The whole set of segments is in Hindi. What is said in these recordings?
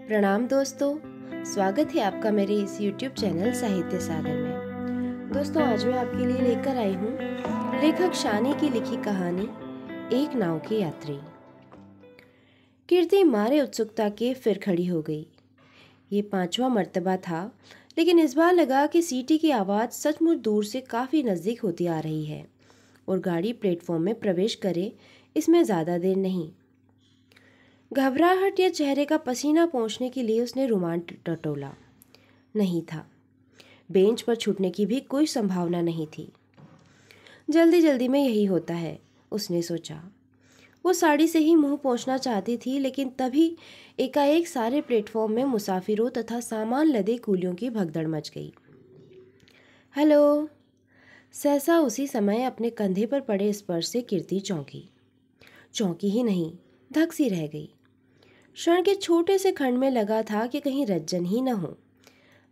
प्रणाम दोस्तों, स्वागत है आपका मेरे इस YouTube चैनल साहित्य सागर में। दोस्तों, आज मैं आपके लिए लेकर आई हूँ लेखक शानी की लिखी कहानी, एक नाव की यात्री। कीर्ति मारे उत्सुकता के फिर खड़ी हो गई। ये पांचवा मर्तबा था, लेकिन इस बार लगा कि सीटी की आवाज़ सचमुच दूर से काफ़ी नज़दीक होती आ रही है, और गाड़ी प्लेटफॉर्म में प्रवेश करे, इसमें ज़्यादा देर नहीं। घबराहट या चेहरे का पसीना पहुँचने के लिए उसने रुमाल टटोला। नहीं था। बेंच पर छूटने की भी कोई संभावना नहीं थी। जल्दी जल्दी में यही होता है, उसने सोचा। वो साड़ी से ही मुँह पहुँचना चाहती थी, लेकिन तभी एकाएक सारे प्लेटफॉर्म में मुसाफिरों तथा सामान लदे कूलियों की भगदड़ मच गई। हेलो। सहसा उसी समय अपने कंधे पर पड़े स्पर्श से कीर्ति चौंकी। चौंकी ही नहीं धक सी रह गई। क्षण के छोटे से खंड में लगा था कि कहीं रज्जन ही न हो।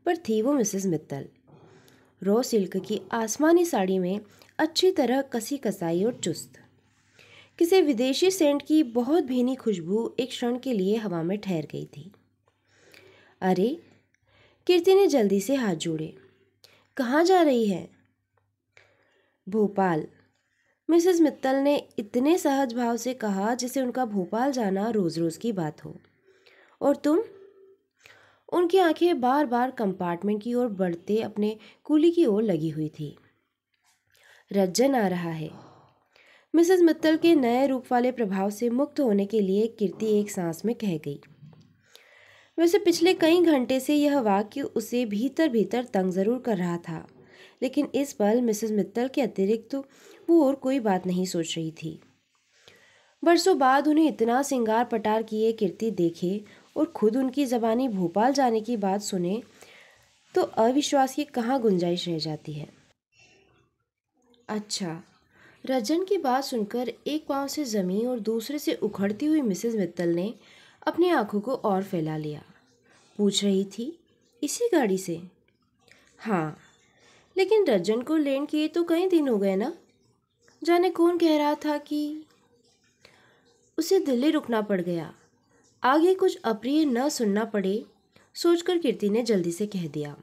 पर थी वो मिसेस मित्तल। रो सिल्क की आसमानी साड़ी में अच्छी तरह कसी कसाई और चुस्त। किसी विदेशी सेंट की बहुत भीनी खुशबू एक क्षण के लिए हवा में ठहर गई थी। अरे, कीर्ति ने जल्दी से हाथ जोड़े। कहाँ जा रही है? भोपाल। मिसेस मित्तल ने इतने सहज भाव से कहा जैसे उनका भोपाल जाना रोज़ रोज़ की बात हो। और तुम? उनकी आँखें बार बार कंपार्टमेंट की ओर बढ़ते अपने कुली की ओर लगी हुई थी। रज्जन आ रहा है। मिसेस मित्तल के नए रूप वाले प्रभाव से मुक्त होने के लिए कीर्ति एक सांस में कह गई। वैसे पिछले कई घंटे से यह वाक्य उसे भीतर भीतर तंग ज़रूर कर रहा था, लेकिन इस पल मिसेस मित्तल के अतिरिक्त तो वो और कोई बात नहीं सोच रही थी। बरसों बाद उन्हें इतना सिंगार पटार किए कीर्ति देखे और खुद उनकी ज़बानी भोपाल जाने की बात सुने तो अविश्वास की कहाँ गुंजाइश रह जाती है? अच्छा रजन की बात सुनकर एक पाँव से ज़मीन और दूसरे से उखड़ती हुई मिसेस मित्तल ने अपनी आँखों को और फैला लिया। पूछ रही थी, इसी गाड़ी से? हाँ लेकिन रजन को लेन किए तो कई दिन हो गए ना? जाने कौन कह रहा था कि उसे दिल्ली रुकना पड़ गया। आगे कुछ अप्रिय न सुनना पड़े, सोचकर कीर्ति ने जल्दी से कह दिया।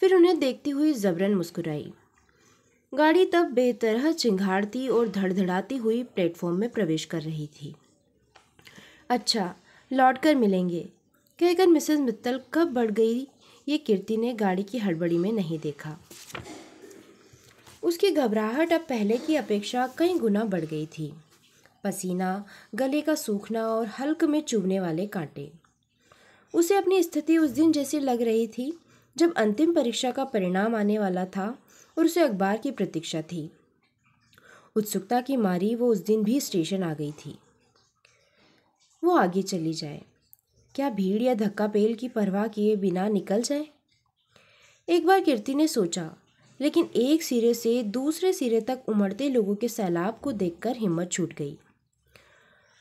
फिर उन्हें देखती हुई जबरन मुस्कुराई। गाड़ी तब बेतरह चिंगाड़ती और धड़धड़ाती हुई प्लेटफॉर्म में प्रवेश कर रही थी। अच्छा लौट कर मिलेंगे। कहकर मिसेस मित्तल कब बढ़ गई, ये कीर्ति ने गाड़ी की हड़बड़ी में नहीं देखा। उसकी घबराहट अब पहले की अपेक्षा कई गुना बढ़ गई थी। पसीना, गले का सूखना और हल्क में चुभने वाले कांटे। उसे अपनी स्थिति उस दिन जैसी लग रही थी जब अंतिम परीक्षा का परिणाम आने वाला था और उसे अखबार की प्रतीक्षा थी। उत्सुकता की मारी वो उस दिन भी स्टेशन आ गई थी। वो आगे चली जाए। क्या भीड़ या धक्का पेल की परवाह किए बिना निकल जाए? एक बार कीर्ति ने सोचा लेकिन एक सिरे से दूसरे सिरे तक उमड़ते लोगों के सैलाब को देखकर हिम्मत छूट गई।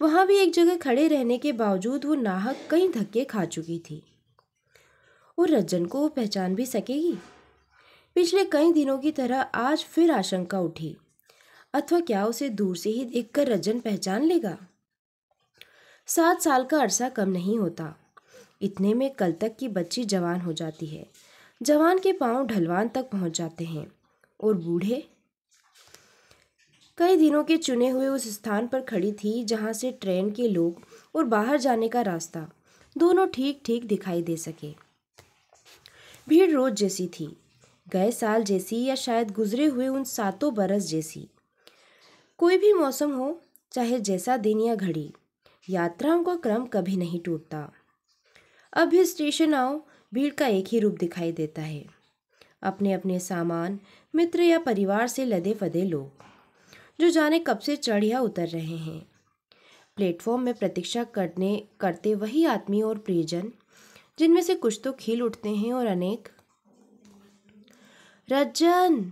वहाँ भी एक जगह खड़े रहने के बावजूद वो नाहक कई धक्के खा चुकी थी। और रज्जन को वो पहचान भी सकेगी? पिछले कई दिनों की तरह आज फिर आशंका उठी। अथवा क्या उसे दूर से ही देखकर रज्जन पहचान लेगा? सात साल का अरसा कम नहीं होता। इतने में कल तक की बच्ची जवान हो जाती है। जवान के पाँव ढलवान तक पहुँच जाते हैं और बूढ़े कई दिनों के चुने हुए उस स्थान पर खड़ी थी जहाँ से ट्रेन के लोग और बाहर जाने का रास्ता दोनों ठीक ठीक दिखाई दे सके। भीड़ रोज जैसी थी, गए साल जैसी या शायद गुजरे हुए उन सातों बरस जैसी। कोई भी मौसम हो, चाहे जैसा दिन या घड़ी, यात्राओं का क्रम कभी नहीं टूटता। अब भी स्टेशन आओ भीड़ का एक ही रूप दिखाई देता है। अपने अपने सामान, मित्र या परिवार से लदे फदे लोग, जो जाने कब से चढ़ या उतर रहे हैं। प्लेटफॉर्म में प्रतीक्षा करने, करते वही आदमी और प्रियजन, जिनमें से कुछ तो खिल उठते हैं और अनेक। रजन!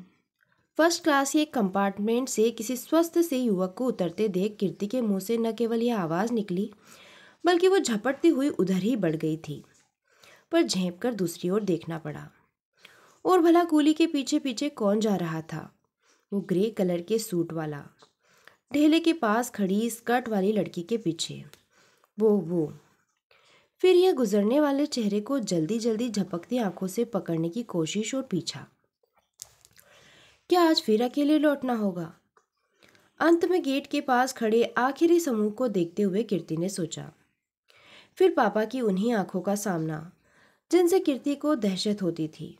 फ़र्स्ट क्लास के कंपार्टमेंट से किसी स्वस्थ से युवक को उतरते देख कीर्ति के मुँह से न केवल यह आवाज़ निकली, बल्कि वो झपटती हुई उधर ही बढ़ गई थी। पर झेप कर दूसरी ओर देखना पड़ा। और भला कूली के पीछे पीछे कौन जा रहा था? वो ग्रे कलर के सूट वाला। ढेले के पास खड़ी स्कर्ट वाली लड़की के पीछे। वो वो। फिर यह गुजरने वाले चेहरे को जल्दी जल्दी झपकती आँखों से पकड़ने की कोशिश और पीछा। क्या आज फिर अकेले लौटना होगा? अंत में गेट के पास खड़े आखिरी समूह को देखते हुए कीर्ति ने सोचा। फिर पापा की उन्हीं आँखों का सामना। जिनसे कीर्ति को दहशत होती थी।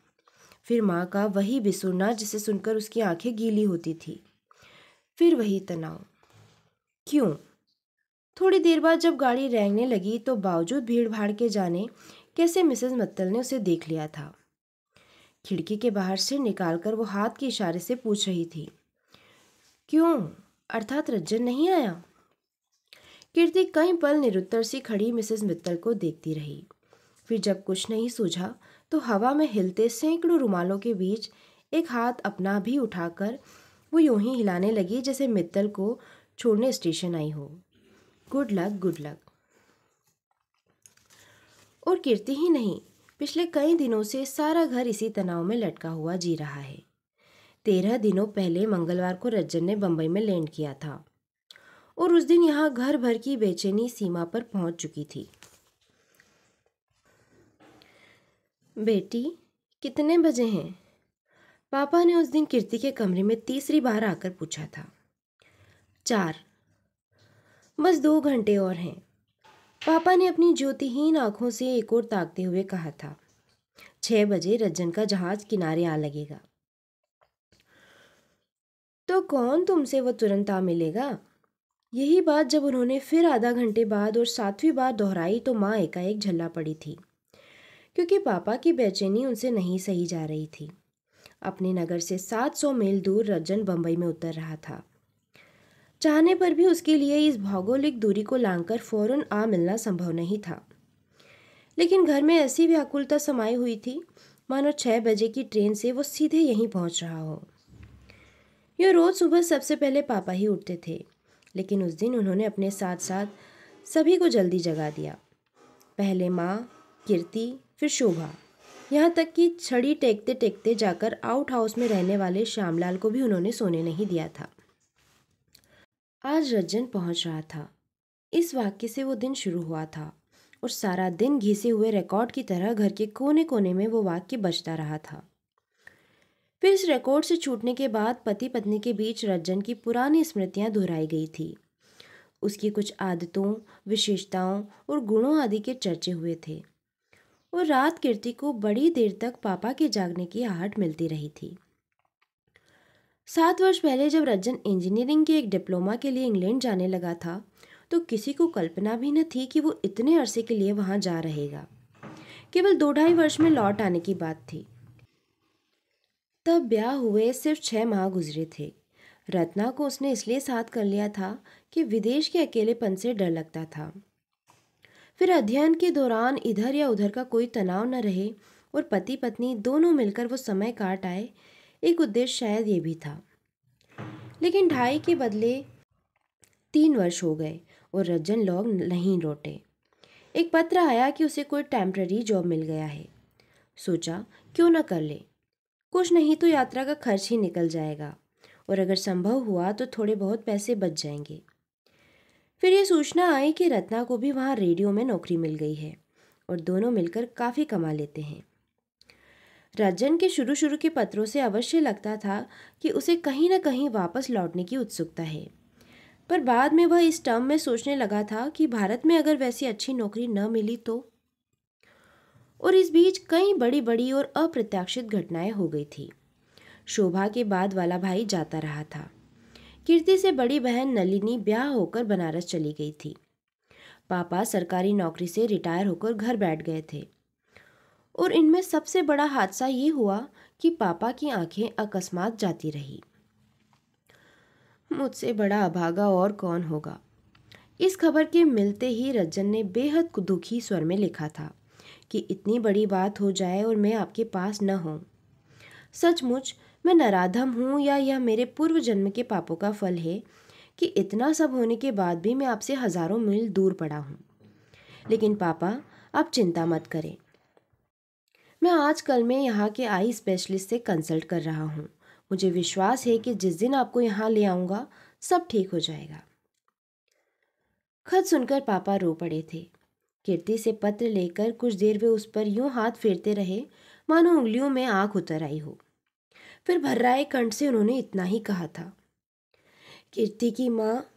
फिर माँ का वही बिसुरना जिसे सुनकर उसकी आँखें गीली होती थी। फिर वही तनाव। क्यों? थोड़ी देर बाद जब गाड़ी रेंगने लगी तो बावजूद भीड़ भाड़ के जाने कैसे मिसेस मत्तल ने उसे देख लिया था। खिड़की के बाहर से निकालकर वो हाथ के इशारे से पूछ रही थी। क्यों? अर्थात रज्जन नहीं आया? कीर्ति कई पल निरुत्तर सी खड़ी मिसेस मित्तल को देखती रही। फिर जब कुछ नहीं सूझा तो हवा में हिलते सैकड़ों रुमालों के बीच एक हाथ अपना भी उठाकर वो यूँ ही हिलाने लगी जैसे मित्तल को छोड़ने स्टेशन आई हो। गुड लक गुड लक और कीर्ति ही नहीं, पिछले कई दिनों से सारा घर इसी तनाव में लटका हुआ जी रहा है। तेरह दिनों पहले मंगलवार को रज्जन ने बंबई में लैंड किया था और उस दिन यहाँ घर भर की बेचैनी सीमा पर पहुँच चुकी थी। बेटी, कितने बजे हैं? पापा ने उस दिन कीर्ति के कमरे में तीसरी बार आकर पूछा था। चार। बस दो घंटे और हैं। पापा ने अपनी ज्योतिहीन आँखों से एक और ताकते हुए कहा था, छह बजे रज्जन का जहाज़ किनारे आ लगेगा। तो कौन तुमसे वो तुरंत आ मिलेगा? यही बात जब उन्होंने फिर आधा घंटे बाद और सातवीं बार दोहराई तो माँ एकाएक झल्ला पड़ी थी। क्योंकि पापा की बेचैनी उनसे नहीं सही जा रही थी। अपने नगर से सात सौ मील दूर रजन बम्बई में उतर रहा था। चाहने पर भी उसके लिए इस भौगोलिक दूरी को लांघकर फ़ौरन आ मिलना संभव नहीं था। लेकिन घर में ऐसी व्याकुलता समाई हुई थी, मानो छः बजे की ट्रेन से वो सीधे यहीं पहुँच रहा हो। यह रोज़ सुबह सबसे पहले पापा ही उठते थे, लेकिन उस दिन उन्होंने अपने साथ साथ सभी को जल्दी जगा दिया। पहले माँ, कीर्ति फिर शोभा। यहाँ तक कि छड़ी टेकते टेकते जाकर आउट हाउस में रहने वाले श्यामलाल को भी उन्होंने सोने नहीं दिया था। आज रज्जन पहुँच रहा था। इस वाक्य से वो दिन शुरू हुआ था और सारा दिन घिसे हुए रिकॉर्ड की तरह घर के कोने कोने में वो वाक्य बजता रहा था। फिर इस रिकॉर्ड से छूटने के बाद पति पत्नी के बीच रज्जन की पुरानी स्मृतियाँ दोहराई गई थी। उसकी कुछ आदतों, विशेषताओं और गुणों आदि के चर्चे हुए थे। और रात कीर्ति को बड़ी देर तक पापा के जागने की आहट मिलती रही थी। सात वर्ष पहले जब रज्जन इंजीनियरिंग के एक डिप्लोमा के लिए इंग्लैंड जाने लगा था तो किसी को कल्पना भी न थी कि वो इतने अरसे के लिए वहाँ जा रहेगा। केवल दो ढाई वर्ष में लौट आने की बात थी। तब ब्याह हुए सिर्फ़ छः माह गुजरे थे। रत्ना को उसने इसलिए साथ कर लिया था कि विदेश के अकेलेपन से डर लगता था। फिर अध्ययन के दौरान इधर या उधर का कोई तनाव न रहे और पति पत्नी दोनों मिलकर वो समय काट आए, एक उद्देश्य शायद ये भी था। लेकिन ढाई के बदले तीन वर्ष हो गए और रज्जन लोग नहीं लौटे। एक पत्र आया कि उसे कोई टेम्प्ररी जॉब मिल गया है। सोचा, क्यों ना कर ले? कुछ नहीं तो यात्रा का खर्च ही निकल जाएगा और अगर संभव हुआ तो थोड़े बहुत पैसे बच जाएँगे। फिर ये सूचना आई कि रत्ना को भी वहाँ रेडियो में नौकरी मिल गई है और दोनों मिलकर काफ़ी कमा लेते हैं। रजन के शुरू शुरू के पत्रों से अवश्य लगता था कि उसे कहीं ना कहीं वापस लौटने की उत्सुकता है। पर बाद में वह इस टर्म में सोचने लगा था कि भारत में अगर वैसी अच्छी नौकरी न मिली तो। और इस बीच कई बड़ी बड़ी और अप्रत्याशित घटनाएँ हो गई थी। शोभा के बाद वाला भाई जाता रहा था। कीर्ति से बड़ी बहन नलिनी ब्याह होकर बनारस चली गई थी। पापा सरकारी नौकरी से रिटायर होकर घर बैठ गए थे। और इनमें सबसे बड़ा हादसा ये हुआ कि पापा की आँखें अकस्मात जाती रही। मुझसे बड़ा अभागा और कौन होगा? इस खबर के मिलते ही रज्जन ने बेहद दुखी स्वर में लिखा था कि इतनी बड़ी बात हो जाए और मैं आपके पास न हूँ सचमुच मैं नराधम हूँ या यह मेरे पूर्व जन्म के पापों का फल है कि इतना सब होने के बाद भी मैं आपसे हज़ारों मील दूर पड़ा हूँ। लेकिन पापा, आप चिंता मत करें। मैं आजकल में यहाँ के आई स्पेशलिस्ट से कंसल्ट कर रहा हूँ। मुझे विश्वास है कि जिस दिन आपको यहाँ ले आऊँगा, सब ठीक हो जाएगा। खत सुनकर पापा रो पड़े थे। कीर्ति से पत्र लेकर कुछ देर वे उस पर यूँ हाथ फेरते रहे, मानो उंगलियों में आँख उतर आई हो। फिर भर्राए कंठ से उन्होंने इतना ही कहा था। कीर्ति की माँ,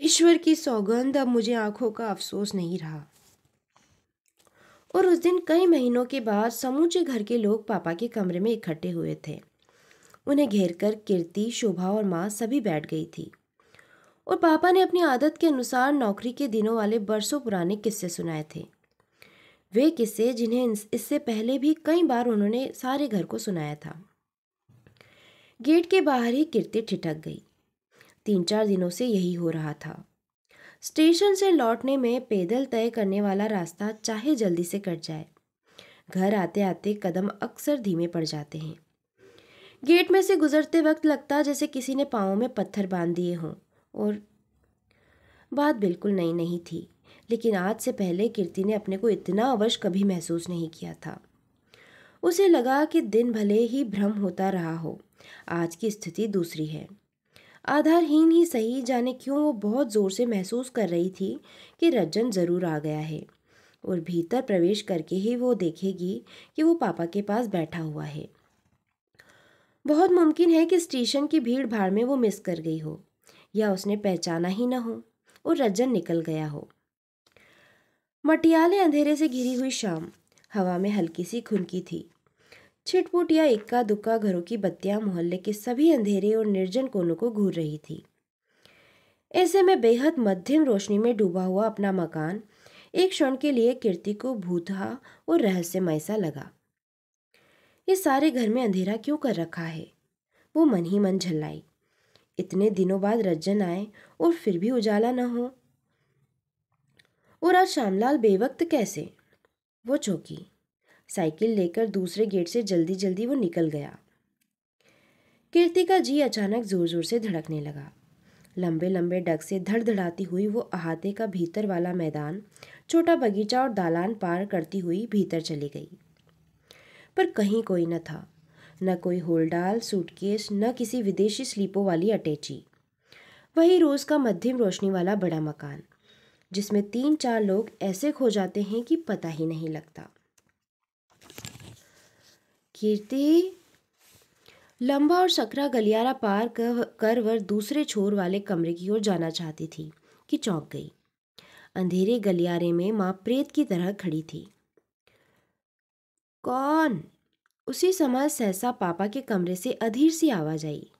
ईश्वर की सौगंध अब मुझे आँखों का अफसोस नहीं रहा। और उस दिन कई महीनों के बाद समूचे घर के लोग पापा के कमरे में इकट्ठे हुए थे। उन्हें घेर कर कीर्ति, शोभा और माँ सभी बैठ गई थी। और पापा ने अपनी आदत के अनुसार नौकरी के दिनों वाले बरसों पुराने किस्से सुनाए थे। वे किस्से जिन्हें इससे पहले भी कई बार उन्होंने सारे घर को सुनाया था। गेट के बाहर ही कीर्ति ठिठक गई। तीन चार दिनों से यही हो रहा था। स्टेशन से लौटने में पैदल तय करने वाला रास्ता चाहे जल्दी से कट जाए। घर आते आते कदम अक्सर धीमे पड़ जाते हैं। गेट में से गुजरते वक्त लगता जैसे किसी ने पाँव में पत्थर बाँध दिए हों, और बात बिल्कुल नई नहीं थी, लेकिन आज से पहले कीर्ति ने अपने को इतना अवश्य कभी महसूस नहीं किया था। उसे लगा कि दिन भले ही भ्रम होता रहा हो, आज की स्थिति दूसरी है। आधारहीन ही सही जाने क्यों वो बहुत ज़ोर से महसूस कर रही थी कि रज्जन ज़रूर आ गया है और भीतर प्रवेश करके ही वो देखेगी कि वो पापा के पास बैठा हुआ है। बहुत मुमकिन है कि स्टेशन की भीड़ भाड़ में वो मिस कर गई हो, या उसने पहचाना ही न हो और रज्जन निकल गया हो। मटियाले अंधेरे से घिरी हुई शाम हवा में हल्की सी खुनकी थी। छिटपुट या इक्का दुक्का घरों की बत्तियाँ मोहल्ले के सभी अंधेरे और निर्जन कोनों को घूर रही थी। ऐसे में बेहद मध्यम रोशनी में डूबा हुआ अपना मकान एक क्षण के लिए कीर्ति को भूतहा और रहस्यमय सा लगा। ये सारे घर में अंधेरा क्यों कर रखा है? वो मन ही मन झल्लाई। इतने दिनों बाद रज्जन आए और फिर भी उजाला न हो। और आज श्यामलाल बेवक्त कैसे? वो चौकी। साइकिल लेकर दूसरे गेट से जल्दी जल्दी वो निकल गया। कीर्ति का जी अचानक ज़ोर ज़ोर से धड़कने लगा। लंबे लंबे डग से धड़धड़ाती हुई वो अहाते का भीतर वाला मैदान, छोटा बगीचा और दालान पार करती हुई भीतर चली गई। पर कहीं कोई न था। न कोई होलडाल, सूटकेस, न किसी विदेशी स्लीपों वाली अटैची। वही रोज का मध्यम रोशनी वाला बड़ा मकान। जिसमें तीन चार लोग ऐसे खो जाते हैं कि पता ही नहीं लगता। कीर्ति, लंबा और सकरा गलियारा पार कर वर दूसरे छोर वाले कमरे की ओर जाना चाहती थी कि चौंक गई। अंधेरे गलियारे में माँ प्रेत की तरह खड़ी थी। कौन? उसी समय सहसा पापा के कमरे से अधीर सी आवाज़ आई।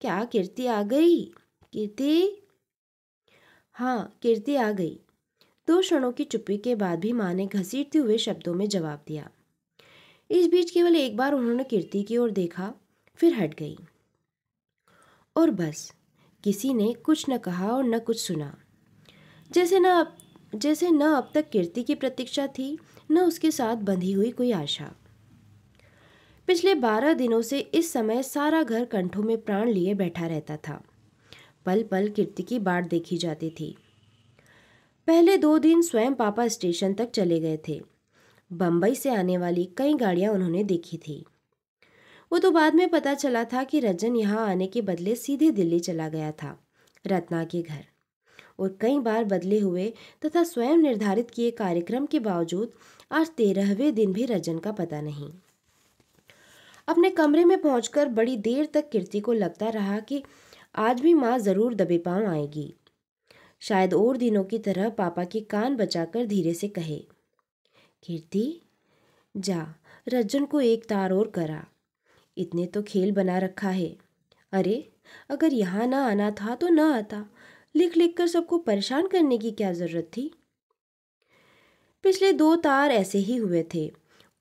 क्या कीर्ति आ गई? कीर्ति? हाँ कीर्ति आ गई। दो क्षणों की चुप्पी के बाद भी माँ ने घसीटते हुए शब्दों में जवाब दिया। इस बीच केवल एक बार उन्होंने कीर्ति की ओर देखा, फिर हट गई। और बस, किसी ने कुछ न कहा और न कुछ सुना। जैसे न अब, जैसे न अब तक कीर्ति की प्रतीक्षा थी, न उसके साथ बंधी हुई कोई आशा। पिछले बारह दिनों से इस समय सारा घर कंठों में प्राण लिए बैठा रहता था। पल पल कीर्ति की बाट देखी जाती थी। पहले दो दिन स्वयं पापा स्टेशन तक चले गए थे। बम्बई से आने वाली कई गाड़ियाँ उन्होंने देखी थी। वो तो बाद में पता चला था कि रजन यहाँ आने के बदले सीधे दिल्ली चला गया था, रत्ना के घर। और कई बार बदले हुए तथा स्वयं निर्धारित किए कार्यक्रम के बावजूद आज तेरहवें दिन भी रजन का पता नहीं। अपने कमरे में पहुंचकर बड़ी देर तक कीर्ति को लगता रहा कि आज भी माँ ज़रूर दबे पाँव आएगी। शायद और दिनों की तरह पापा के कान बचाकर धीरे से कहे, कीर्ति, जा, रज्जन को एक तार और करा। इतने तो खेल बना रखा है। अरे, अगर यहाँ ना आना था तो ना आता। लिख लिख कर सबको परेशान करने की क्या ज़रूरत थी? पिछले दो तार ऐसे ही हुए थे,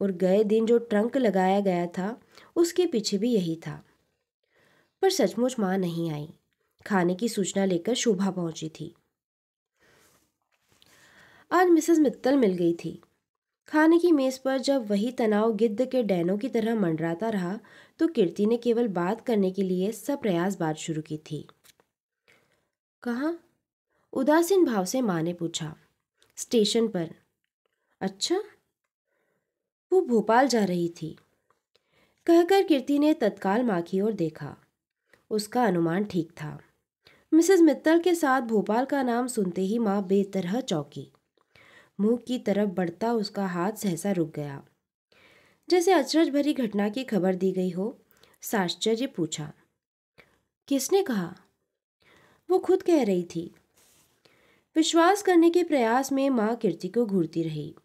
और गए दिन जो ट्रंक लगाया गया था, उसके पीछे भी यही था। पर सचमुच माँ नहीं आई। खाने की सूचना लेकर शोभा पहुँची थी। आज मिसेस मित्तल मिल गई थी। खाने की मेज़ पर जब वही तनाव गिद्ध के डैनों की तरह मंडराता रहा तो कीर्ति ने केवल बात करने के लिए सब प्रयास बात शुरू की थी। कहाँ? उदासीन भाव से माँ ने पूछा। स्टेशन पर। अच्छा? वो भोपाल जा रही थी। कहकर कीर्ति ने तत्काल माँ की ओर देखा। उसका अनुमान ठीक था। मिसेस मित्तल के साथ भोपाल का नाम सुनते ही माँ बेतरह चौकी। मुँह की तरफ़ बढ़ता उसका हाथ सहसा रुक गया। जैसे अचरज भरी घटना की खबर दी गई हो, साश्चर्य पूछा। किसने कहा? वो खुद कह रही थी। विश्वास करने के प्रयास में माँ कीर्ति को घूरती रही।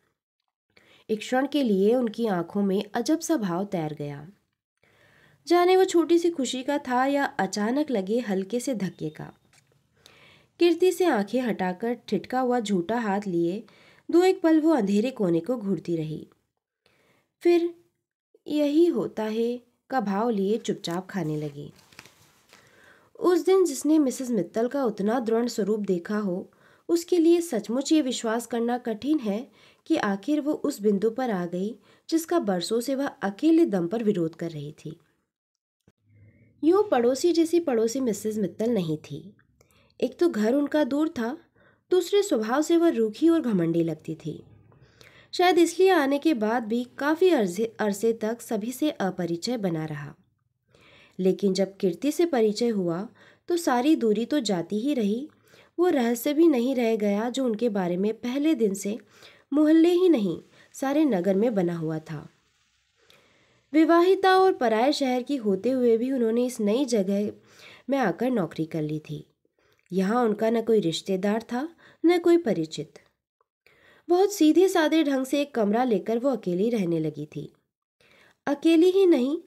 एक क्षण के लिए उनकी आँखों में अजब सा भाव तैर गया। जाने वो छोटी सी खुशी का था या अचानक लगे हल्के से धक्के का। कीर्ति से आँखें हटाकर ठिठका हुआ झूठा हाथ लिए, दो एक पल वो अंधेरे कोने को घूरती रही। फिर, यही होता है, का भाव लिए चुपचाप खाने लगी। उस दिन जिसने मिसेस मित्तल का उतना दृढ़ स्वरूप देखा हो, उसके लिए सचमुच ये विश्वास करना कठिन है कि आखिर वो उस बिंदु पर आ गई, जिसका बरसों से वह अकेले दम पर विरोध कर रही थी। यूँ पड़ोसी जैसी पड़ोसी मिसेस मित्तल नहीं थी। एक तो घर उनका दूर था, दूसरे स्वभाव से वह रूखी और घमंडी लगती थी। शायद इसलिए आने के बाद भी काफ़ी अरसे अरसे तक सभी से अपरिचय बना रहा। लेकिन जब कीर्ति से परिचय हुआ तो सारी दूरी तो जाती ही रही। वो रहस्य भी नहीं रह गया जो उनके बारे में पहले दिन से मोहल्ले ही नहीं, सारे नगर में बना हुआ था। विवाहिता और पराये शहर की होते हुए भी उन्होंने इस नई जगह में आकर नौकरी कर ली थी। यहाँ उनका न कोई रिश्तेदार था, न कोई परिचित। बहुत सीधे साधे ढंग से एक कमरा लेकर वो अकेली रहने लगी थी। अकेली ही नहीं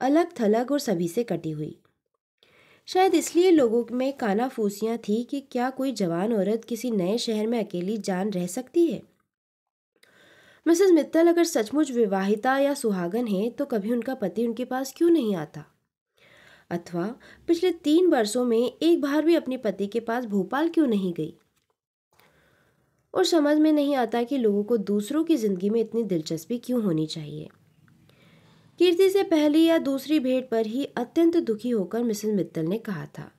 अलग थलग और सभी से कटी हुई। शायद इसलिए लोगों में काना फूसियाँ थी कि क्या कोई जवान औरत किसी नए शहर में अकेली जान रह सकती है? मिसेस मित्तल अगर सचमुच विवाहिता या सुहागन है तो कभी उनका पति उनके पास क्यों नहीं आता? अथवा पिछले तीन वर्षों में एक बार भी अपने पति के पास भोपाल क्यों नहीं गई? और समझ में नहीं आता कि लोगों को दूसरों की ज़िंदगी में इतनी दिलचस्पी क्यों होनी चाहिए? कीर्ति से पहली या दूसरी भेंट पर ही अत्यंत दुखी होकर मिसेस मित्तल ने कहा था,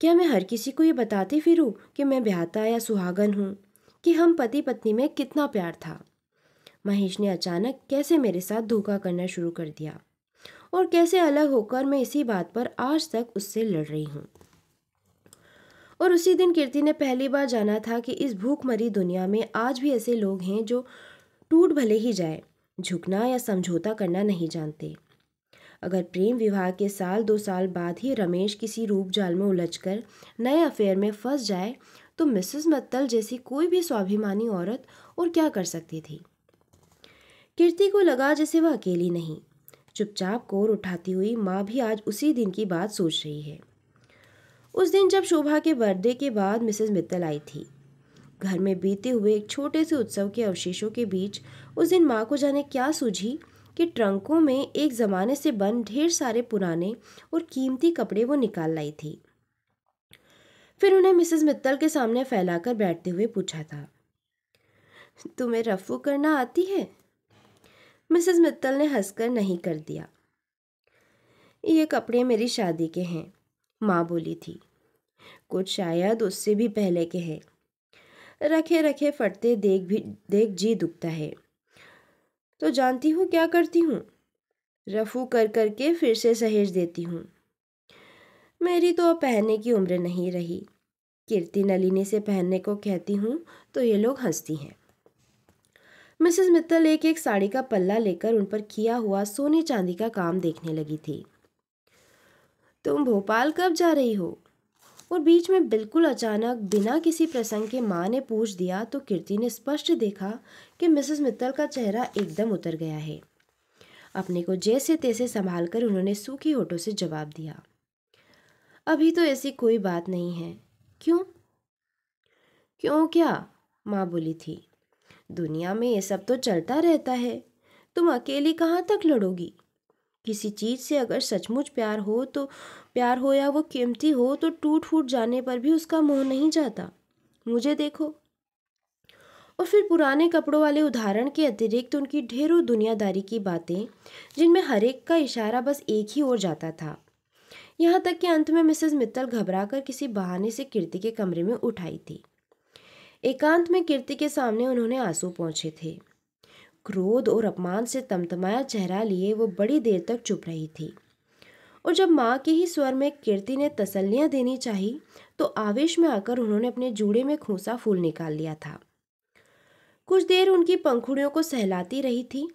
क्या मैं हर किसी को ये बताती फिरूं कि मैं ब्याहता या सुहागन हूँ? कि हम पति पत्नी में कितना प्यार था। महेश ने अचानक कैसे मेरे साथ धोखा करना शुरू कर दिया और कैसे अलग होकर मैं इसी बात पर आज तक उससे लड़ रही हूँ। और उसी दिन कीर्ति ने पहली बार जाना था कि इस भूखमरी दुनिया में आज भी ऐसे लोग हैं जो टूट भले ही जाए, झुकना या समझौता करना नहीं जानते। अगर प्रेम विवाह के साल दो साल बाद ही रमेश किसी रूप जाल में उलझकर नए अफेयर में फंस जाए तो मिसेस मत्तल जैसी कोई भी स्वाभिमानी औरत और क्या कर सकती थी? कीर्ति को लगा जैसे वह अकेली नहीं। चुपचाप कोर उठाती हुई माँ भी आज उसी दिन की बात सोच रही है। उस दिन जब शोभा के बर्थडे के बाद मिसेस मित्तल आई थी। घर में बीते हुए एक छोटे से उत्सव के अवशेषों के बीच उस दिन माँ को जाने क्या सूझी कि ट्रंकों में एक ज़माने से बन ढेर सारे पुराने और कीमती कपड़े वो निकाल लाई थी। फिर उन्हें मिसेस मित्तल के सामने फैलाकर बैठते हुए पूछा था, तुम्हें रफू करना आती है? मिसेस मित्तल ने हंसकर नहीं कर दिया। ये कपड़े मेरी शादी के हैं, माँ बोली थी। कुछ शायद उससे भी पहले के हैं। रखे रखे फटते देख भी, देख जी दुखता है। तो जानती हूँ क्या करती हूँ? रफू कर करके फिर से सहेज देती हूँ। मेरी तो अब पहनने की उम्र नहीं रही। कीर्ति नलिनी से पहनने को कहती हूँ तो ये लोग हंसती हैं। मिसेस मित्तल एक एक साड़ी का पल्ला लेकर उन पर किया हुआ सोने चांदी का काम देखने लगी थी। तुम भोपाल कब जा रही हो? और बीच में बिल्कुल अचानक बिना किसी प्रसंग के माँ ने पूछ दिया तो कीर्ति ने स्पष्ट देखा कि मिसेस मित्तल का चेहरा एकदम उतर गया है। अपने को जैसे तैसे संभाल कर उन्होंने सूखी होठों से जवाब दिया। अभी तो ऐसी कोई बात नहीं है। क्यों? क्यों क्या? माँ बोली थी, दुनिया में ये सब तो चलता रहता है। तुम अकेली कहाँ तक लड़ोगी? किसी चीज़ से अगर सचमुच प्यार हो तो प्यार हो या वो कीमती हो तो टूट फूट जाने पर भी उसका मोह नहीं जाता। मुझे देखो। और फिर पुराने कपड़ों वाले उदाहरण के अतिरिक्त उनकी ढेरों दुनियादारी की बातें, जिनमें हर एक का इशारा बस एक ही ओर जाता था। यहाँ तक कि अंत में मिसेस मित्तल घबराकर किसी बहाने से कीर्ति के कमरे में उठाई थी। एकांत में कीर्ति के सामने उन्होंने आँसू पहुँचे थे। क्रोध और अपमान से तमतमाया चेहरा लिए वो बड़ी देर तक चुप रही थी। और जब माँ के ही स्वर में कीर्ति ने तसल्लियाँ देनी चाही तो आवेश में आकर उन्होंने अपने जूड़े में खूंसा फूल निकाल लिया था। कुछ देर उनकी पंखुड़ियों को सहलाती रही थी।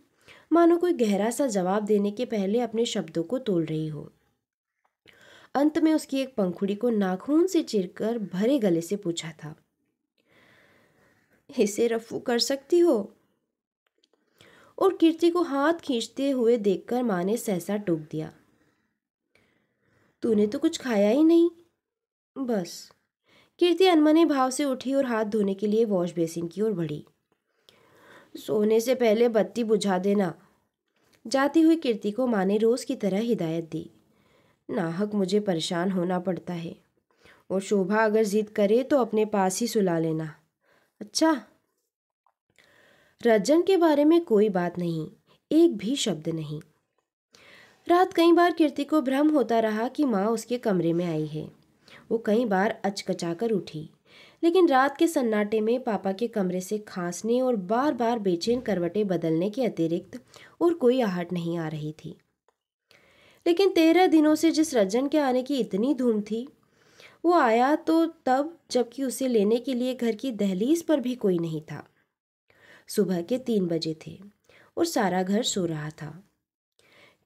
मानो कोई गहरा सा जवाब देने के पहले अपने शब्दों को तोल रही हो। अंत में उसकी एक पंखुड़ी को नाखून से चिरकर भरे गले से पूछा था, इसे रफू कर सकती हो? और कीर्ति को हाथ खींचते हुए देखकर माँ ने सहसा टोक दिया, तूने तो कुछ खाया ही नहीं। बस। कीर्ति अनमने भाव से उठी और हाथ धोने के लिए वॉश बेसिन की ओर बढ़ी, सोने से पहले बत्ती बुझा देना। जाती हुई कीर्ति को माँ ने रोज़ की तरह हिदायत दी। नाहक मुझे परेशान होना पड़ता है। और शोभा अगर जिद करे तो अपने पास ही सुला लेना। अच्छा। रजन के बारे में कोई बात नहीं, एक भी शब्द नहीं। रात कई बार कीर्ति को भ्रम होता रहा कि माँ उसके कमरे में आई है। वो कई बार अचकचाकर उठी। लेकिन रात के सन्नाटे में पापा के कमरे से खांसने और बार बार बेचैन करवटें बदलने के अतिरिक्त और कोई आहट नहीं आ रही थी। लेकिन तेरह दिनों से जिस रजन के आने की इतनी धूम थी, वो आया तो तब जबकि उसे लेने के लिए घर की दहलीज पर भी कोई नहीं था। सुबह के तीन बजे थे और सारा घर सो रहा था।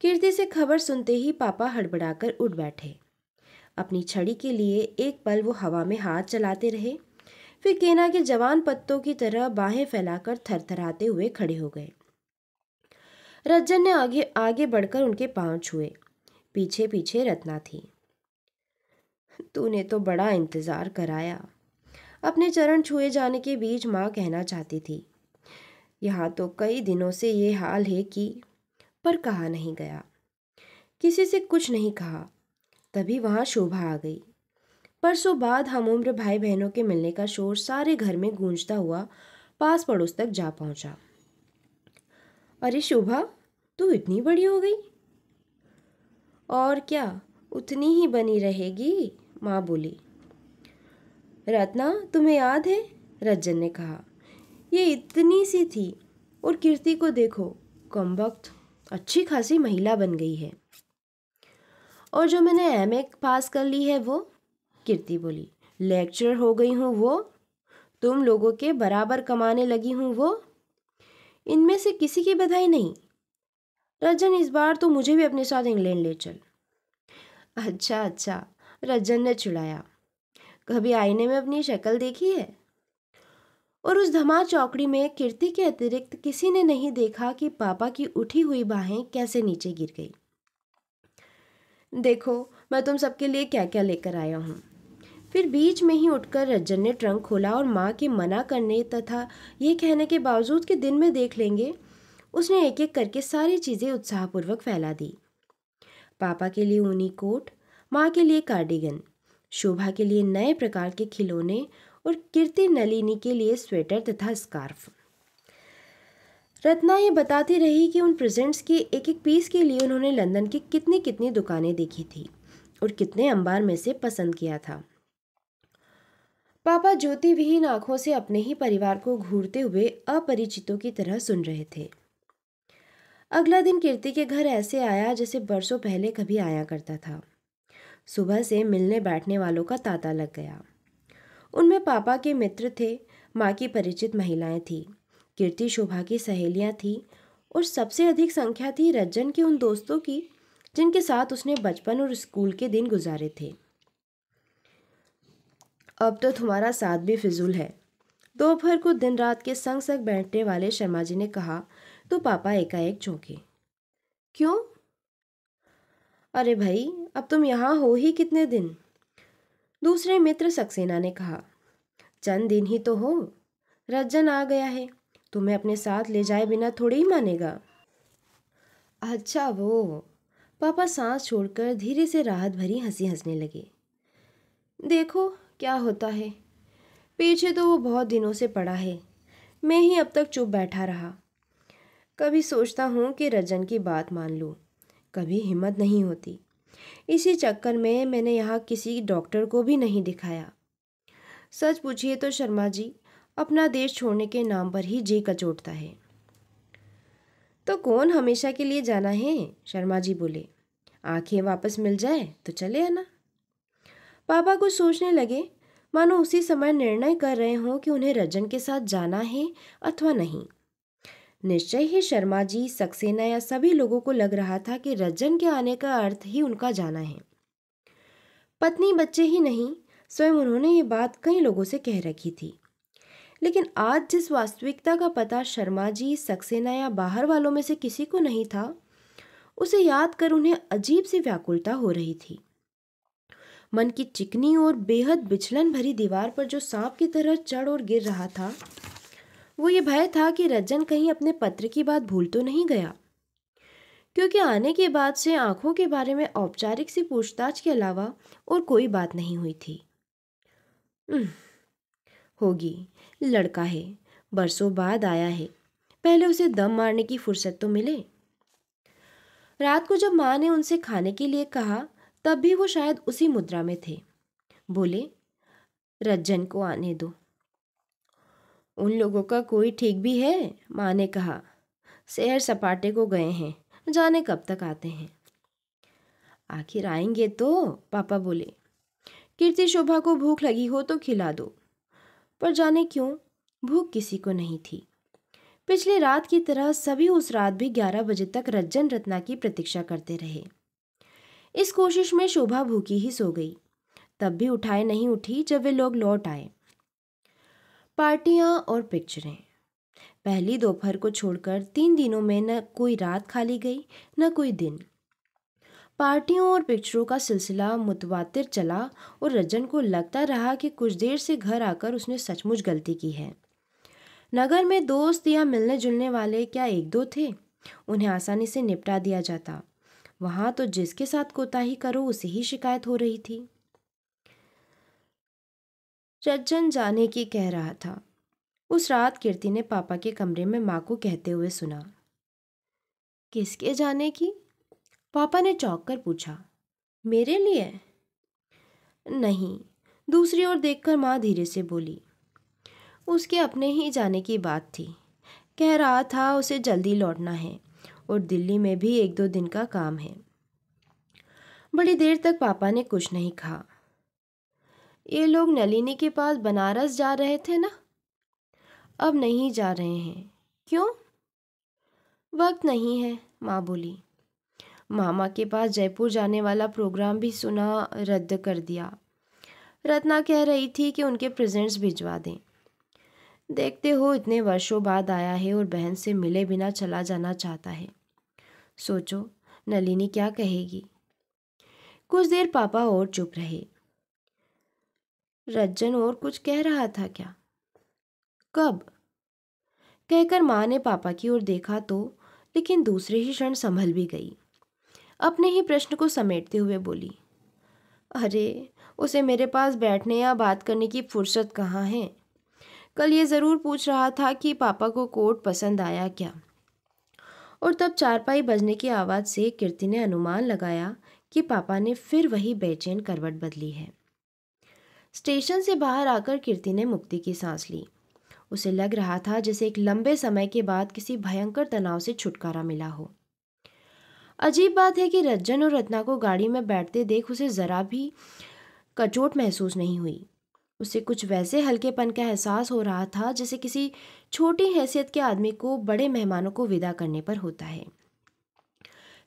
कीर्ति से खबर सुनते ही पापा हड़बड़ाकर उठ बैठे। अपनी छड़ी के लिए एक पल वो हवा में हाथ चलाते रहे, फिर केना के जवान पत्तों की तरह बाहें फैलाकर थरथराते हुए खड़े हो गए। रज्जन ने आगे आगे बढ़कर उनके पाँव छुए। पीछे पीछे रत्ना थी। तूने तो बड़ा इंतज़ार कराया। अपने चरण छुए जाने के बीच माँ कहना चाहती थी, यहाँ तो कई दिनों से ये हाल है कि पर कहा नहीं गया। किसी से कुछ नहीं कहा। तभी वहाँ शोभा आ गई। परसों बाद हम उम्र भाई बहनों के मिलने का शोर सारे घर में गूंजता हुआ पास पड़ोस तक जा पहुँचा। अरे शोभा, तू इतनी बड़ी हो गई। और क्या? उतनी ही बनी रहेगी? माँ बोली। रत्ना, तुम्हें याद है? रज्जन ने कहा। ये इतनी सी थी। और कीर्ति को देखो, कम वक्त अच्छी खासी महिला बन गई है। और जो मैंने एम पास कर ली है वो? कीर्ति बोली। लेक्चर हो गई हूँ वो? तुम लोगों के बराबर कमाने लगी हूँ वो? इनमें से किसी की बधाई नहीं। रजन, इस बार तो मुझे भी अपने साथ इंग्लैंड ले चल। अच्छा अच्छा रजन ने चिड़ाया कभी आईने में अपनी शक्ल देखी है? और उस धमा चौकड़ी में कीर्ति के अतिरिक्त किसी ने नहीं देखा कि पापा की उठी हुई बाहें कैसे नीचे गिर गई। देखो, मैं तुम सबके लिए क्या क्या लेकर आया हूँ। फिर बीच में ही उठकर रज्जन ने ट्रंक खोला और माँ के मना करने तथा ये कहने के बावजूद कि दिन में देख लेंगे उसने एक एक करके सारी चीज़ें उत्साहपूर्वक फैला दी। पापा के लिए ऊनी कोट, माँ के लिए कार्डिगन, शोभा के लिए नए प्रकार के खिलौने और कीर्ति नलिनी के लिए स्वेटर तथा स्कार्फ। रत्ना ये बताती रही कि उन प्रेजेंट्स के एक एक पीस के लिए उन्होंने लंदन की कितनी कितनी दुकानें देखी थी और कितने अंबार में से पसंद किया था। पापा ज्योति विहीन आँखों से अपने ही परिवार को घूरते हुए अपरिचितों की तरह सुन रहे थे। अगला दिन कीर्ति के घर ऐसे आया जैसे बरसों पहले कभी आया करता था। सुबह से मिलने बैठने वालों का तांता लग गया। उनमें पापा के मित्र थे, माँ की परिचित महिलाएँ थी। कीर्ति शोभा की सहेलियाँ थी और सबसे अधिक संख्या थी रज्जन के उन दोस्तों की, जिनके साथ उसने बचपन और स्कूल के दिन गुजारे थे। अब तो तुम्हारा साथ भी फिजूल है। दोपहर को दिन रात के संग संग बैठने वाले शर्मा जी ने कहा तो पापा एकाएक चौंके क्यों? अरे भाई, अब तुम यहाँ हो ही कितने दिन? दूसरे मित्र सक्सेना ने कहा, चंद दिन ही तो हो, रज्जन आ गया है, तुम्हें अपने साथ ले जाए बिना थोड़ी ही मानेगा? अच्छा वो। पापा सांस छोड़कर धीरे से राहत भरी हँसी हंसने लगे। देखो क्या होता है, पीछे तो वो बहुत दिनों से पड़ा है, मैं ही अब तक चुप बैठा रहा। कभी सोचता हूँ कि रजन की बात मान लूँ। कभी हिम्मत नहीं होती। इसी चक्कर में मैंने यहाँ किसी डॉक्टर को भी नहीं दिखाया। सच पूछिए तो शर्मा जी, अपना देश छोड़ने के नाम पर ही जी कचोटता है। तो कौन हमेशा के लिए जाना है? शर्मा जी बोले। आँखें वापस मिल जाए तो चले आना। पापा कुछ सोचने लगे। मानो उसी समय निर्णय कर रहे हों कि उन्हें रजन के साथ जाना है अथवा नहीं। निश्चय ही शर्मा जी, सक्सेना या सभी लोगों को लग रहा था कि रज्जन के आने का अर्थ ही उनका जाना है। पत्नी बच्चे ही नहीं, स्वयं उन्होंने ये बात कई लोगों से कह रखी थी। लेकिन आज जिस वास्तविकता का पता शर्मा जी, सक्सेना या बाहर वालों में से किसी को नहीं था, उसे याद कर उन्हें अजीब सी व्याकुलता हो रही थी। मन की चिकनी और बेहद बिछलन भरी दीवार पर जो सांप की तरह चढ़ और गिर रहा था वो ये भय था कि रज्जन कहीं अपने पत्र की बात भूल तो नहीं गया। क्योंकि आने के बाद से आँखों के बारे में औपचारिक सी पूछताछ के अलावा और कोई बात नहीं हुई थी। होगी, लड़का है, बरसों बाद आया है, पहले उसे दम मारने की फुर्सत तो मिले। रात को जब माँ ने उनसे खाने के लिए कहा, तब भी वो शायद उसी मुद्रा में थे। बोले, रज्जन को आने दो। उन लोगों का कोई ठीक भी है? माँ ने कहा। शहर सपाटे को गए हैं। जाने कब तक आते हैं? आखिर आएँगे तो? पापा बोले। कीर्ति शोभा को भूख लगी हो तो खिला दो। पर जाने क्यों? भूख किसी को नहीं थी। पिछली रात की तरह सभी उस रात भी ग्यारह बजे तक रज्जन रत्ना की प्रतीक्षा करते रहे। इस कोशिश में शोभा भूखी ही सो गई। तब भी उठाए नहीं उठी जब वे लोग लौट आए। पार्टियाँ और पिक्चरें। पहली दोपहर को छोड़कर तीन दिनों में न कोई रात खाली गई, न कोई दिन। पार्टियों और पिक्चरों का सिलसिला मुतवातिर चला और रजन को लगता रहा कि कुछ देर से घर आकर उसने सचमुच गलती की है। नगर में दोस्त या मिलने जुलने वाले क्या एक दो थे? उन्हें आसानी से निपटा दिया जाता। वहाँ तो जिसके साथ कोताही करो, उसे ही शिकायत हो रही थी। रज्जन जाने की कह रहा था। उस रात कीर्ति ने पापा के कमरे में माँ को कहते हुए सुना। किसके जाने की? पापा ने चौंक कर पूछा। मेरे लिए? नहीं, दूसरी ओर देखकर माँ धीरे से बोली। उसके अपने ही जाने की बात थी। कह रहा था, उसे जल्दी लौटना है और दिल्ली में भी एक दो दिन का काम है। बड़ी देर तक पापा ने कुछ नहीं कहा। ये लोग नलिनी के पास बनारस जा रहे थे ना? अब नहीं जा रहे हैं। क्यों? वक्त नहीं है, माँ बोली। मामा के पास जयपुर जाने वाला प्रोग्राम भी सुना, रद्द कर दिया। रत्ना कह रही थी कि उनके प्रेजेंट्स भिजवा दें। देखते हो, इतने वर्षों बाद आया है और बहन से मिले बिना चला जाना चाहता है। सोचो, नलिनी क्या कहेगी? कुछ देर पापा और चुप रहे। रज्जन और कुछ कह रहा था क्या? कब? कहकर माँ ने पापा की ओर देखा तो लेकिन दूसरे ही क्षण संभल भी गई। अपने ही प्रश्न को समेटते हुए बोली, अरे, उसे मेरे पास बैठने या बात करने की फुर्सत कहाँ है? कल ये ज़रूर पूछ रहा था कि पापा को कोट पसंद आया क्या? और तब चारपाई बजने की आवाज़ से कीर्ति ने अनुमान लगाया कि पापा ने फिर वही बेचैन करवट बदली है। स्टेशन से बाहर आकर कीर्ति ने मुक्ति की सांस ली। उसे लग रहा था जैसे एक लंबे समय के बाद किसी भयंकर तनाव से छुटकारा मिला हो। अजीब बात है कि रज्जन और रत्ना को गाड़ी में बैठते देख उसे ज़रा भी कचोट महसूस नहीं हुई। उसे कुछ वैसे हल्केपन का एहसास हो रहा था जैसे किसी छोटी हैसियत के आदमी को बड़े मेहमानों को विदा करने पर होता है।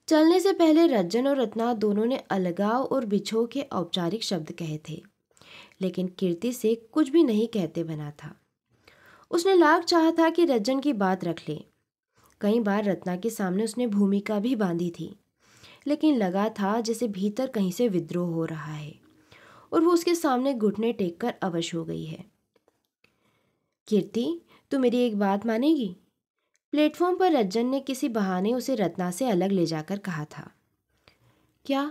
चलने से पहले रज्जन और रत्ना दोनों ने अलगाव और बिछो के औपचारिक शब्द कहे थे। लेकिन कीर्ति से कुछ भी नहीं कहते बना था। उसने लाख चाहा था कि रज्जन की बात रख ले। कई बार रत्ना के सामने उसने भूमिका भी बांधी थी, लेकिन लगा था जैसे भीतर कहीं से विद्रोह हो रहा है, और वो उसके सामने घुटने टेक कर अवश हो गई है। कीर्ति, तू मेरी एक बात मानेगी? प्लेटफॉर्म पर रज्जन ने किसी बहाने उसे रत्ना से अलग ले जाकर कहा था। क्या?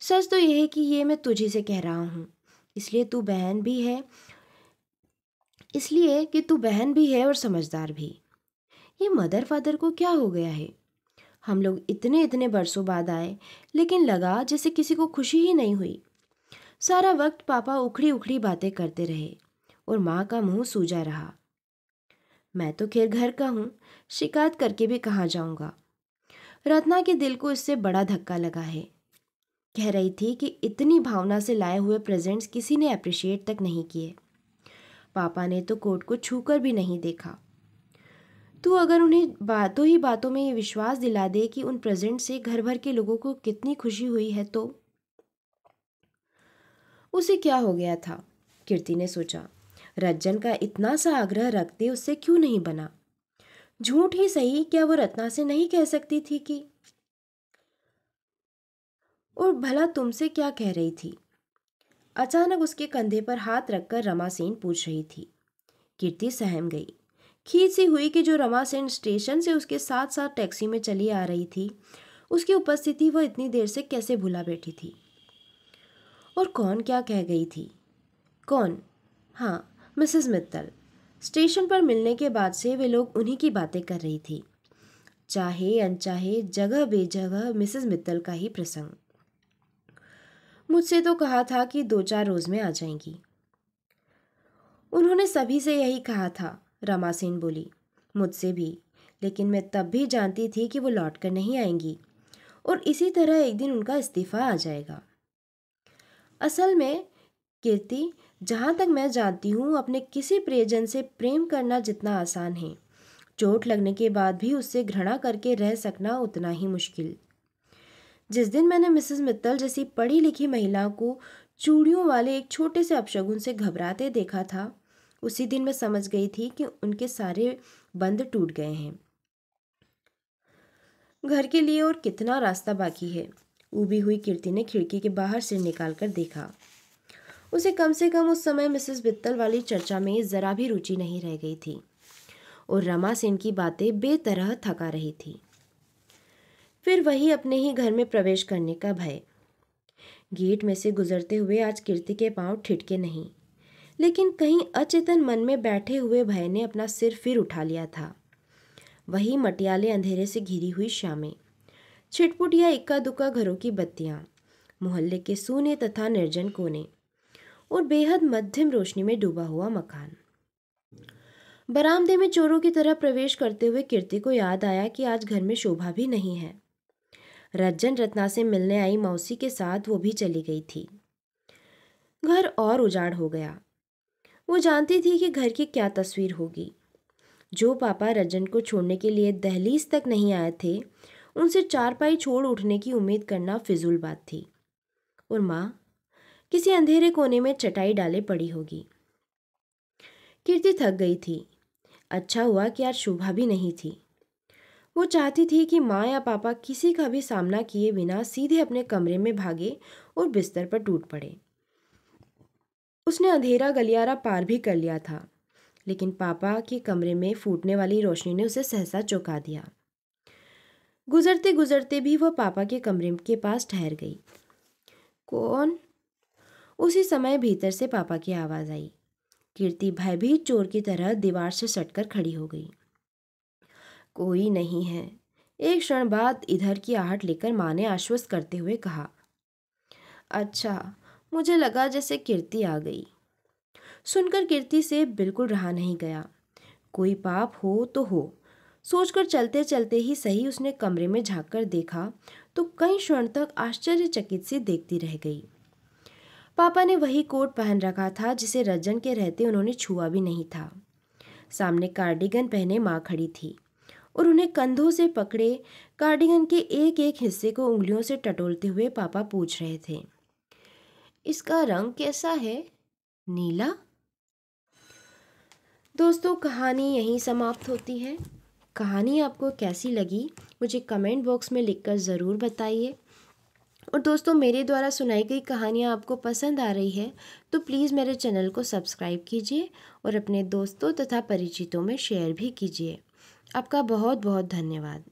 सच तो यह है कि ये मैं तुझे से कह रहा हूँ। इसलिए तू बहन भी है। इसलिए कि तू बहन भी है और समझदार भी। ये मदर फादर को क्या हो गया है? हम लोग इतने इतने बरसों बाद आए, लेकिन लगा जैसे किसी को खुशी ही नहीं हुई। सारा वक्त पापा उखड़ी उखड़ी बातें करते रहे और माँ का मुँह सूजा रहा। मैं तो खैर घर का हूँ, शिकायत करके भी कहाँ जाऊँगा? रत्ना के दिल को इससे बड़ा धक्का लगा है। कह रही थी कि इतनी भावना से लाए हुए प्रेजेंट्स किसी ने अप्रिशिएट तक नहीं किए। पापा ने तो कोट को छूकर भी नहीं देखा। तू अगर उन्हें बातों ही बातों में ये विश्वास दिला दे कि उन प्रेजेंट से घर भर के लोगों को कितनी खुशी हुई है तो? उसे क्या हो गया था? कीर्ति ने सोचा, रज्जन का इतना सा आग्रह रखते उससे क्यों नहीं बना? झूठ ही सही, क्या वो रत्ना से नहीं कह सकती थी कि और भला तुमसे क्या कह रही थी? अचानक उसके कंधे पर हाथ रखकर रमा सेन पूछ रही थी। कीर्ति सहम गई। खींच सी हुई कि जो रमा सेन स्टेशन से उसके साथ साथ टैक्सी में चली आ रही थी, उसकी उपस्थिति वह इतनी देर से कैसे भुला बैठी थी? और कौन क्या कह गई थी? कौन? हाँ मिसेस मित्तल। स्टेशन पर मिलने के बाद से वे लोग उन्हीं की बातें कर रही थी। चाहे अनचाहे, जगह बेजगह मिसेस मित्तल का ही प्रसंग। मुझसे तो कहा था कि दो चार रोज में आ जाएँगी। उन्होंने सभी से यही कहा था, रमा सेन बोली। मुझसे भी, लेकिन मैं तब भी जानती थी कि वो लौट कर नहीं आएँगी, और इसी तरह एक दिन उनका इस्तीफा आ जाएगा। असल में, कीर्ति, जहाँ तक मैं जानती हूँ, अपने किसी प्रियजन से प्रेम करना जितना आसान है। चोट लगने के बाद भी उससे घृणा करके रह सकना उतना ही मुश्किल। जिस दिन मैंने मिसेस मित्तल जैसी पढ़ी लिखी महिला को चूड़ियों वाले एक छोटे से अपशगुन से घबराते देखा था, उसी दिन मैं समझ गई थी कि उनके सारे बंद टूट गए हैं। घर के लिए और कितना रास्ता बाकी है? उबी हुई कीर्ति ने खिड़की के बाहर से निकाल कर देखा। उसे कम से कम उस समय मिसेस बित्तल वाली चर्चा में ज़रा भी रुचि नहीं रह गई थी और रमा सेन की बातें बेतरह थका रही थी। फिर वही अपने ही घर में प्रवेश करने का भय। गेट में से गुजरते हुए आज कीर्ति के पाँव ठिठके नहीं, लेकिन कहीं अचेतन मन में बैठे हुए भय ने अपना सिर फिर उठा लिया था। वही मटियाले अंधेरे से घिरी हुई शामें छिटपुट या इक्का दुक्का घरों की बत्तियाँ, मोहल्ले के सूने तथा निर्जन कोने, और बेहद मध्यम रोशनी में डूबा हुआ मकान। बरामदे में चोरों की तरह प्रवेश करते हुए कीर्ति को याद आया कि आज घर में शोभा भी नहीं है। रज्जन रत्ना से मिलने आई मौसी के साथ वो भी चली गई थी। घर और उजाड़ हो गया। वो जानती थी कि घर की क्या तस्वीर होगी। जो पापा रजन को छोड़ने के लिए दहलीज तक नहीं आए थे, उनसे चारपाई छोड़ उठने की उम्मीद करना फिजूल बात थी। और माँ, किसी अंधेरे कोने में चटाई डाले पड़ी होगी। कीर्ति थक गई थी। अच्छा हुआ कि आज शोभा भी नहीं थी। वो चाहती थी कि माँ या पापा किसी का भी सामना किए बिना सीधे अपने कमरे में भागे और बिस्तर पर टूट पड़े। उसने अंधेरा गलियारा पार भी कर लिया था, लेकिन पापा के कमरे में फूटने वाली रोशनी ने उसे सहसा चौंका दिया। गुजरते गुजरते भी वह पापा के कमरे के पास ठहर गई। कौन? उसी समय भीतर से पापा की आवाज़ आई। कीर्ति भयभीत चोर की तरह दीवार से सटकर खड़ी हो गई। कोई नहीं है। एक क्षण बाद इधर की आहट लेकर माँ ने आश्वस्त करते हुए कहा अच्छा मुझे लगा जैसे कीर्ति आ गई। सुनकर कीर्ति से बिल्कुल रहा नहीं गया। कोई पाप हो तो हो। सोचकर चलते चलते ही सही उसने कमरे में झाँक कर देखा तो कई क्षण तक आश्चर्यचकित सी देखती रह गई। पापा ने वही कोट पहन रखा था जिसे रजन के रहते उन्होंने छुआ भी नहीं था। सामने कार्डिगन पहने माँ खड़ी थी। और उन्हें कंधों से पकड़े कार्डिगन के एक एक हिस्से को उंगलियों से टटोलते हुए पापा पूछ रहे थे, इसका रंग कैसा है? नीला? दोस्तों, कहानी यहीं समाप्त होती है। कहानी आपको कैसी लगी, मुझे कमेंट बॉक्स में लिखकर ज़रूर बताइए। और दोस्तों, मेरे द्वारा सुनाई गई कहानियाँ आपको पसंद आ रही है तो प्लीज़ मेरे चैनल को सब्सक्राइब कीजिए और अपने दोस्तों तथा परिचितों में शेयर भी कीजिए। आपका बहुत बहुत धन्यवाद।